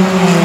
Amen.